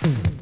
Mm-hmm.